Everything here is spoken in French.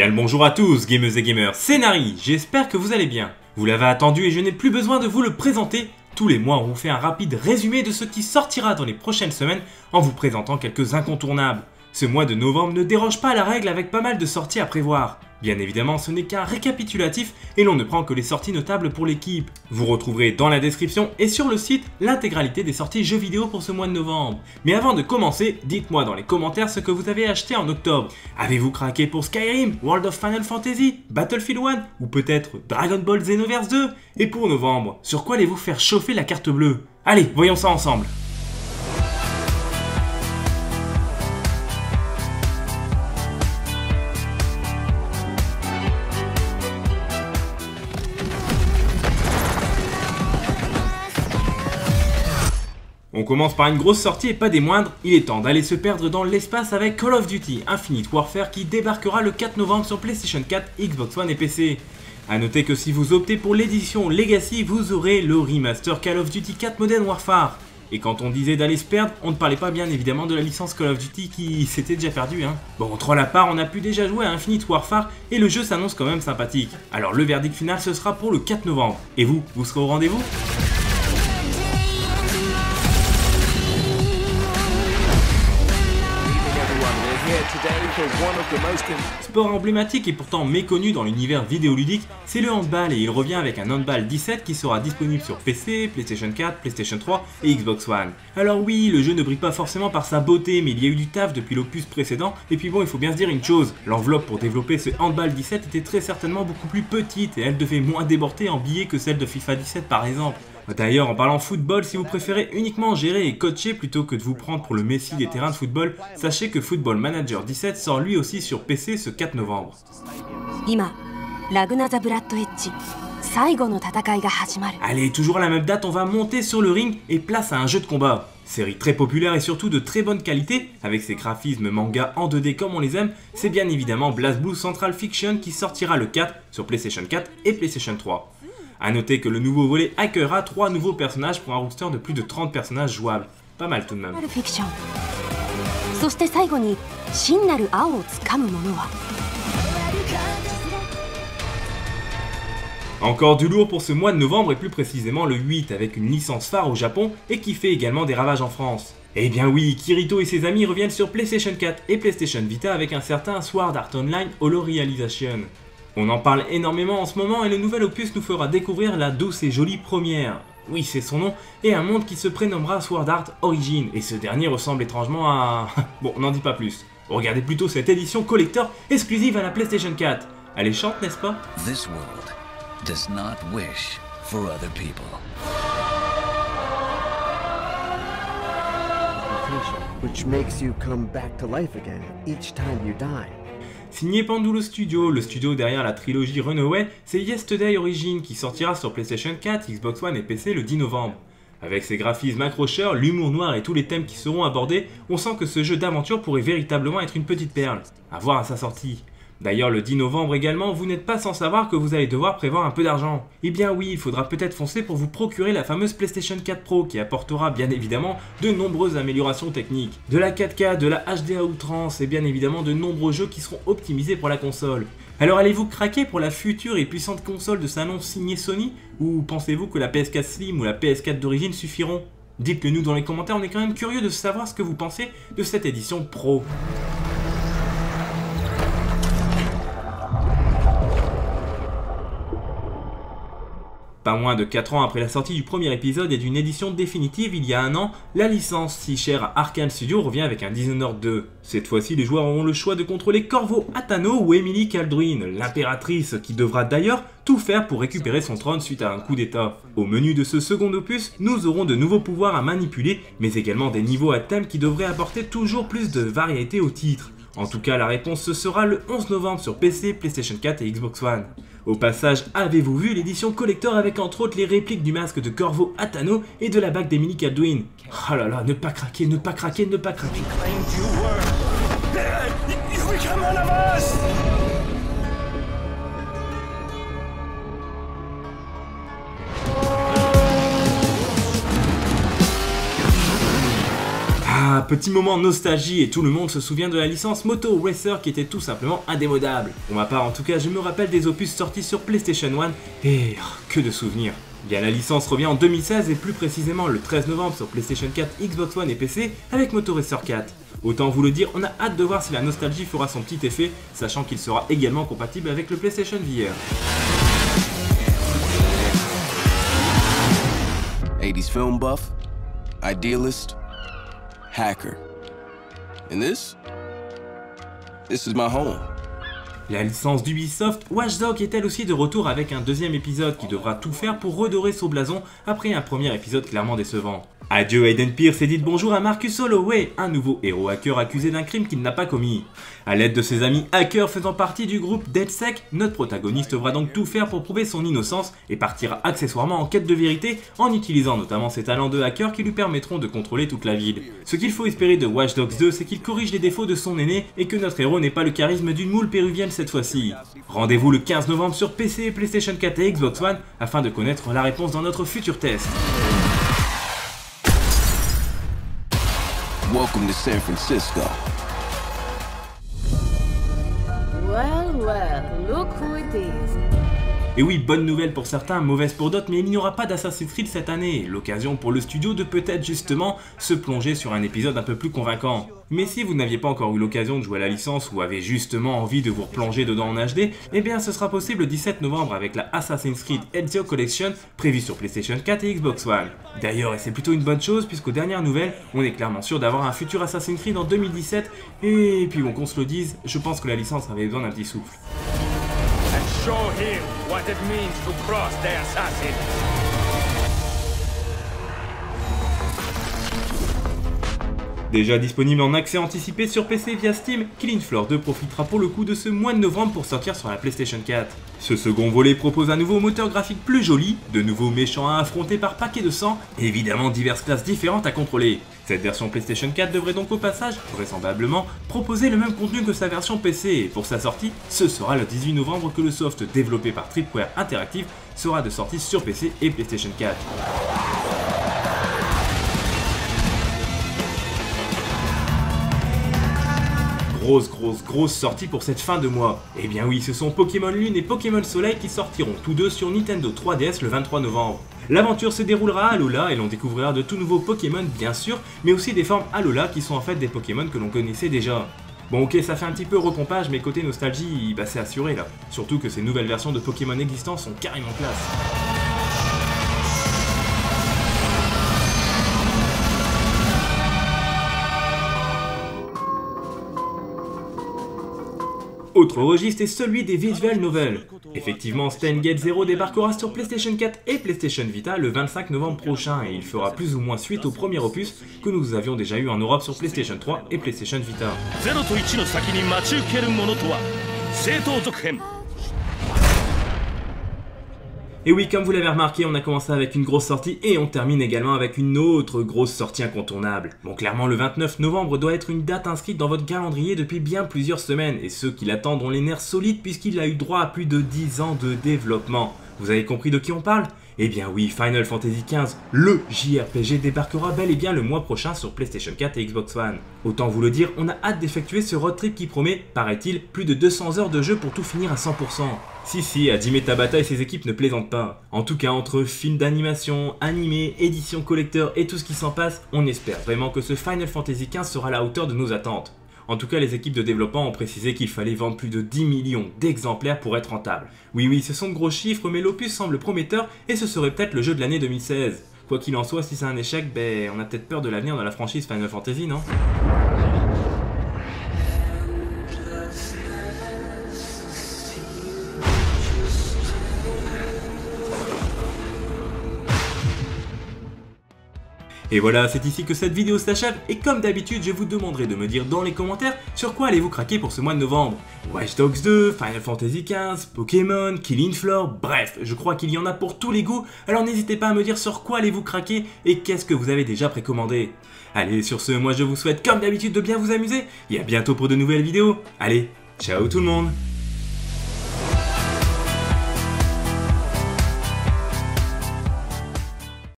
Bien le bonjour à tous, gamers et gamers, c'est Nari, j'espère que vous allez bien. Vous l'avez attendu et je n'ai plus besoin de vous le présenter. Tous les mois, on vous fait un rapide résumé de ce qui sortira dans les prochaines semaines en vous présentant quelques incontournables. Ce mois de novembre ne déroge pas la règle avec pas mal de sorties à prévoir. Bien évidemment, ce n'est qu'un récapitulatif et l'on ne prend que les sorties notables pour l'équipe. Vous retrouverez dans la description et sur le site l'intégralité des sorties jeux vidéo pour ce mois de novembre. Mais avant de commencer, dites-moi dans les commentaires ce que vous avez acheté en octobre. Avez-vous craqué pour Skyrim, World of Final Fantasy, Battlefield 1 ou peut-être Dragon Ball Xenoverse 2 Et pour novembre, sur quoi allez-vous faire chauffer la carte bleue? Allez, voyons ça ensemble On commence par une grosse sortie et pas des moindres, il est temps d'aller se perdre dans l'espace avec Call of Duty Infinite Warfare qui débarquera le 4 novembre sur PlayStation 4, Xbox One et PC. A noter que si vous optez pour l'édition Legacy, vous aurez le remaster Call of Duty 4 Modern Warfare. Et quand on disait d'aller se perdre, on ne parlait pas bien évidemment de la licence Call of Duty qui s'était déjà perdue. Hein. Bon, troll à part, on a pu déjà jouer à Infinite Warfare et le jeu s'annonce quand même sympathique. Alors le verdict final ce sera pour le 4 novembre. Et vous, vous serez au rendez-vous? Sport emblématique et pourtant méconnu dans l'univers vidéoludique, c'est le handball et il revient avec un handball 17 qui sera disponible sur PC, PlayStation 4, PlayStation 3 et Xbox One. Alors oui, le jeu ne brille pas forcément par sa beauté, mais il y a eu du taf depuis l'opus précédent, et puis bon, il faut bien se dire une chose, l'enveloppe pour développer ce handball 17 était très certainement beaucoup plus petite et elle devait moins déborder en billets que celle de FIFA 17 par exemple. D'ailleurs, en parlant football, si vous préférez uniquement gérer et coacher plutôt que de vous prendre pour le Messi des terrains de football, sachez que Football Manager 17 sort lui aussi sur PC ce 4 novembre. Allez, toujours à la même date, on va monter sur le ring et place à un jeu de combat. Série très populaire et surtout de très bonne qualité, avec ses graphismes manga en 2D comme on les aime, c'est bien évidemment BlazBlue Central Fiction qui sortira le 4 sur PlayStation 4 et PlayStation 3. A noter que le nouveau volet accueillera 3 nouveaux personnages pour un roster de plus de 30 personnages jouables. Pas mal tout de même. Encore du lourd pour ce mois de novembre et plus précisément le 8 avec une licence phare au Japon et qui fait également des ravages en France. Eh bien oui, Kirito et ses amis reviennent sur PlayStation 4 et PlayStation Vita avec un certain Sword Art Online Holo Realization. On en parle énormément en ce moment et le nouvel opus nous fera découvrir la douce et jolie première. Oui, c'est son nom, et un monde qui se prénommera Sword Art Origin, et ce dernier ressemble étrangement à... bon, on n'en dit pas plus. Regardez plutôt cette édition collector exclusive à la PlayStation 4. Elle est chante, n'est-ce pas? This world does not wish for other people. Which makes you come back to life again each time you die. Signé Pandulo Studio, le studio derrière la trilogie Runaway, c'est Yesterday Origin qui sortira sur PlayStation 4, Xbox One et PC le 10 novembre. Avec ses graphismes accrocheurs, l'humour noir et tous les thèmes qui seront abordés, on sent que ce jeu d'aventure pourrait véritablement être une petite perle. À voir à sa sortie. D'ailleurs, le 10 novembre également, vous n'êtes pas sans savoir que vous allez devoir prévoir un peu d'argent. Eh bien oui, il faudra peut-être foncer pour vous procurer la fameuse PlayStation 4 Pro qui apportera bien évidemment de nombreuses améliorations techniques. De la 4K, de la HDA outrance et bien évidemment de nombreux jeux qui seront optimisés pour la console. Alors allez-vous craquer pour la future et puissante console de salon signée Sony? Ou pensez-vous que la PS4 Slim ou la PS4 d'origine suffiront? Dites-le nous dans les commentaires, on est quand même curieux de savoir ce que vous pensez de cette édition Pro. Pas moins de 4 ans après la sortie du premier épisode et d'une édition définitive il y a un an, la licence si chère à Arkane Studio revient avec un Dishonored 2. Cette fois-ci, les joueurs auront le choix de contrôler Corvo Atano ou Emily Kaldruin, l'impératrice qui devra d'ailleurs tout faire pour récupérer son trône suite à un coup d'état. Au menu de ce second opus, nous aurons de nouveaux pouvoirs à manipuler, mais également des niveaux à thème qui devraient apporter toujours plus de variété au titre. En tout cas, la réponse ce sera le 11 novembre sur PC, PlayStation 4 et Xbox One. Au passage, avez-vous vu l'édition collector avec entre autres les répliques du masque de Corvo Atano et de la bague d'Emily Caldwin Oh là là, ne pas craquer, ne pas craquer, ne pas craquer. Ah, petit moment nostalgie et tout le monde se souvient de la licence Moto Racer qui était tout simplement indémodable. Pour ma part en tout cas, je me rappelle des opus sortis sur PlayStation 1 et que de souvenirs. Bien, la licence revient en 2016 et plus précisément le 13 novembre sur PlayStation 4, Xbox One et PC avec Moto Racer 4. Autant vous le dire, on a hâte de voir si la nostalgie fera son petit effet, sachant qu'il sera également compatible avec le PlayStation VR. 80s film buff, idealist, hacker. And this? This is my home. La licence d'Ubisoft, Watch Dogs est elle aussi de retour avec un deuxième épisode qui devra tout faire pour redorer son blason après un premier épisode clairement décevant? Adieu Aiden Pierce et dites bonjour à Marcus Holloway, un nouveau héros hacker accusé d'un crime qu'il n'a pas commis. A l'aide de ses amis hackers faisant partie du groupe DeadSec, notre protagoniste devra donc tout faire pour prouver son innocence et partira accessoirement en quête de vérité en utilisant notamment ses talents de hacker qui lui permettront de contrôler toute la ville. Ce qu'il faut espérer de Watch Dogs 2, c'est qu'il corrige les défauts de son aîné et que notre héros n'ait pas le charisme d'une moule péruvienne cette fois-ci. Rendez-vous le 15 novembre sur PC, PlayStation 4 et Xbox One afin de connaître la réponse dans notre futur test. Welcome to San Francisco. Well, well, look who it is. Et oui, bonne nouvelle pour certains, mauvaise pour d'autres, mais il n'y aura pas d'Assassin's Creed cette année, l'occasion pour le studio de peut-être justement se plonger sur un épisode un peu plus convaincant. Mais si vous n'aviez pas encore eu l'occasion de jouer à la licence ou avez justement envie de vous replonger dedans en HD, eh bien ce sera possible le 17 novembre avec la Assassin's Creed Ezio Collection prévue sur PlayStation 4 et Xbox One. D'ailleurs, et c'est plutôt une bonne chose puisqu'aux dernières nouvelles, on est clairement sûr d'avoir un futur Assassin's Creed en 2017 et puis bon qu'on se le dise, je pense que la licence avait besoin d'un petit souffle. and show him what it means to cross the assassin. Déjà disponible en accès anticipé sur PC via Steam, Killing Floor 2 profitera pour le coup de ce mois de novembre pour sortir sur la PlayStation 4. Ce second volet propose un nouveau moteur graphique plus joli, de nouveaux méchants à affronter par paquet de sang, et évidemment diverses classes différentes à contrôler. Cette version PlayStation 4 devrait donc au passage, vraisemblablement, proposer le même contenu que sa version PC et pour sa sortie, ce sera le 18 novembre que le soft développé par Tripware Interactive sera de sortie sur PC et PlayStation 4. Grosse, grosse, grosse sortie pour cette fin de mois. Eh bien oui, ce sont Pokémon Lune et Pokémon Soleil qui sortiront tous deux sur Nintendo 3DS le 23 novembre. L'aventure se déroulera à Alola et l'on découvrira de tout nouveaux Pokémon bien sûr, mais aussi des formes Alola qui sont en fait des Pokémon que l'on connaissait déjà. Bon ok, ça fait un petit peu repompage, mais côté nostalgie, bah c'est assuré là. Surtout que ces nouvelles versions de Pokémon existants sont carrément classe. Autre registre est celui des visual novels. Effectivement, Gate Zero débarquera sur PlayStation 4 et PlayStation Vita le 25 novembre prochain et il fera plus ou moins suite au premier opus que nous avions déjà eu en Europe sur PlayStation 3 et PlayStation Vita. Et oui, comme vous l'avez remarqué, on a commencé avec une grosse sortie et on termine également avec une autre grosse sortie incontournable. Bon, clairement, le 29 novembre doit être une date inscrite dans votre calendrier depuis bien plusieurs semaines et ceux qui l'attendent ont les nerfs solides puisqu'il a eu droit à plus de 10 ans de développement. Vous avez compris de qui on parle? Eh bien oui, Final Fantasy XV, le JRPG débarquera bel et bien le mois prochain sur PlayStation 4 et Xbox One. Autant vous le dire, on a hâte d'effectuer ce road trip qui promet, paraît-il, plus de 200 heures de jeu pour tout finir à 100%. Si si, Hajime Tabata et ses équipes ne plaisantent pas. En tout cas, entre films d'animation, animés, éditions collector et tout ce qui s'en passe, on espère vraiment que ce Final Fantasy XV sera à la hauteur de nos attentes. En tout cas, les équipes de développement ont précisé qu'il fallait vendre plus de 10 millions d'exemplaires pour être rentable. Oui oui, ce sont de gros chiffres, mais l'opus semble prometteur et ce serait peut-être le jeu de l'année 2016. Quoi qu'il en soit, si c'est un échec, ben on a peut-être peur de l'avenir dans la franchise Final Fantasy, non? Et voilà, c'est ici que cette vidéo s'achève et comme d'habitude, je vous demanderai de me dire dans les commentaires sur quoi allez-vous craquer pour ce mois de novembre. Watch Dogs 2, Final Fantasy XV, Pokémon, Killing Floor, bref, je crois qu'il y en a pour tous les goûts, alors n'hésitez pas à me dire sur quoi allez-vous craquer et qu'est-ce que vous avez déjà précommandé. Allez, sur ce, moi je vous souhaite comme d'habitude de bien vous amuser et à bientôt pour de nouvelles vidéos. Allez, ciao tout le monde